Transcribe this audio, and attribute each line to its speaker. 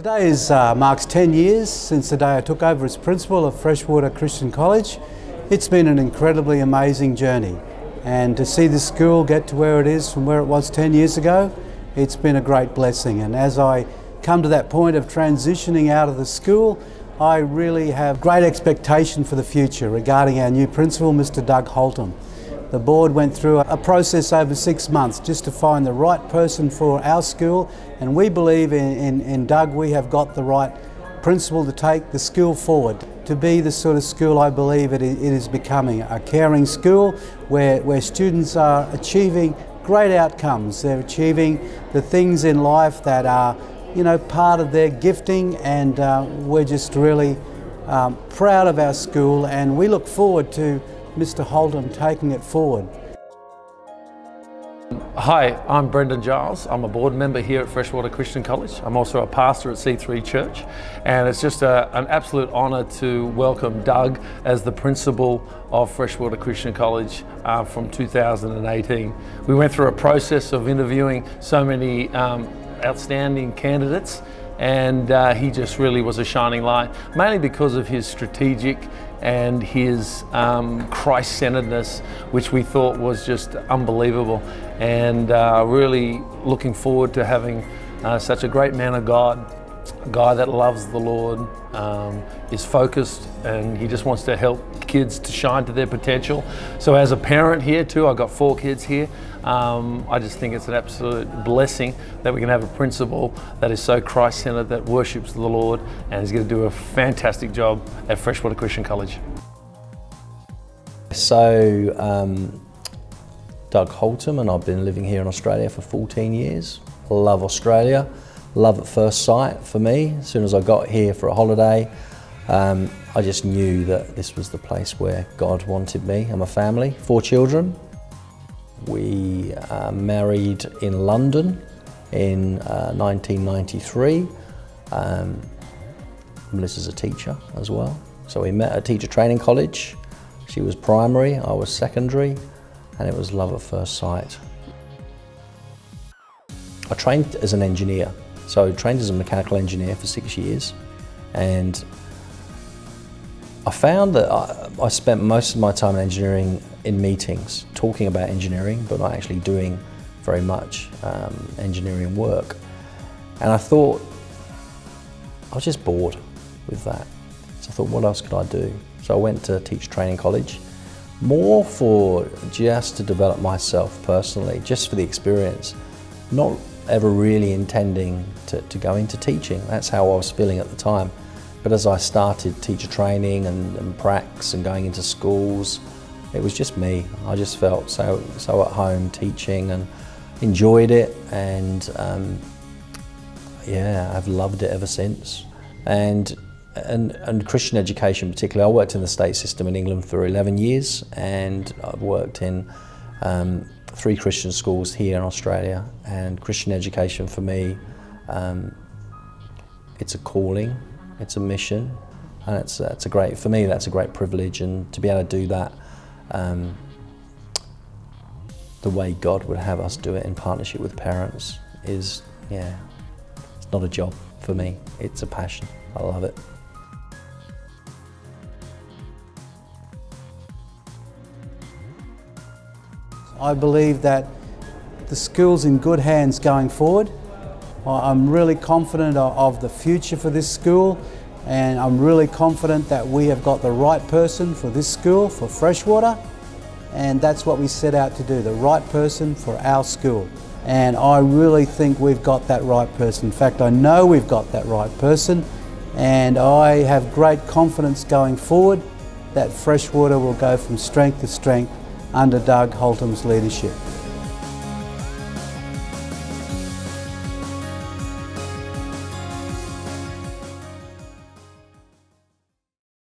Speaker 1: Today is, uh, marks 10 years since the day I took over as principal of Freshwater Christian College. It's been an incredibly amazing journey and to see the school get to where it is from where it was 10 years ago, it's been a great blessing and as I come to that point of transitioning out of the school, I really have great expectation for the future regarding our new principal, Mr Doug Holtom. The board went through a process over six months just to find the right person for our school. And we believe in, in, in Doug we have got the right principal to take the school forward. To be the sort of school I believe it, it is becoming, a caring school where, where students are achieving great outcomes. They're achieving the things in life that are you know, part of their gifting. And uh, we're just really um, proud of our school. And we look forward to Mr Holtom taking it forward.
Speaker 2: Hi, I'm Brendan Giles. I'm a board member here at Freshwater Christian College. I'm also a pastor at C3 Church and it's just a, an absolute honour to welcome Doug as the principal of Freshwater Christian College uh, from 2018. We went through a process of interviewing so many um, outstanding candidates and uh, he just really was a shining light, mainly because of his strategic and his um, Christ-centeredness, which we thought was just unbelievable. And uh, really looking forward to having uh, such a great man of God, a guy that loves the Lord, um, is focused, and he just wants to help kids to shine to their potential. So as a parent here too, I've got four kids here, um, I just think it's an absolute blessing that we can have a principal that is so Christ-centered, that worships the Lord, and is going to do a fantastic job at Freshwater Christian College.
Speaker 3: So, um, Doug Holtom, and I've been living here in Australia for 14 years. Love Australia, love at first sight for me. As soon as I got here for a holiday, um, I just knew that this was the place where God wanted me and my family. Four children, we uh, married in London in uh, 1993. Um, Melissa's a teacher as well. So we met at teacher training college. She was primary, I was secondary, and it was love at first sight. I trained as an engineer. So I trained as a mechanical engineer for six years. And I found that I, I spent most of my time in engineering in meetings talking about engineering, but not actually doing very much um, engineering work. And I thought, I was just bored with that. So I thought, what else could I do? So I went to teach training college, more for just to develop myself personally, just for the experience, not ever really intending to, to go into teaching. That's how I was feeling at the time. But as I started teacher training and, and pracs and going into schools, it was just me. I just felt so so at home teaching and enjoyed it, and um, yeah, I've loved it ever since. And and, and Christian education particularly. I worked in the state system in England for 11 years, and I've worked in um, three Christian schools here in Australia. And Christian education for me, um, it's a calling, it's a mission, and it's, it's a great, for me, that's a great privilege. And to be able to do that um, the way God would have us do it in partnership with parents is, yeah, it's not a job for me. It's a passion. I love it.
Speaker 1: I believe that the school's in good hands going forward. I'm really confident of the future for this school and I'm really confident that we have got the right person for this school, for Freshwater, and that's what we set out to do, the right person for our school. And I really think we've got that right person. In fact, I know we've got that right person, and I have great confidence going forward that Freshwater will go from strength to strength under Doug Holtom's leadership.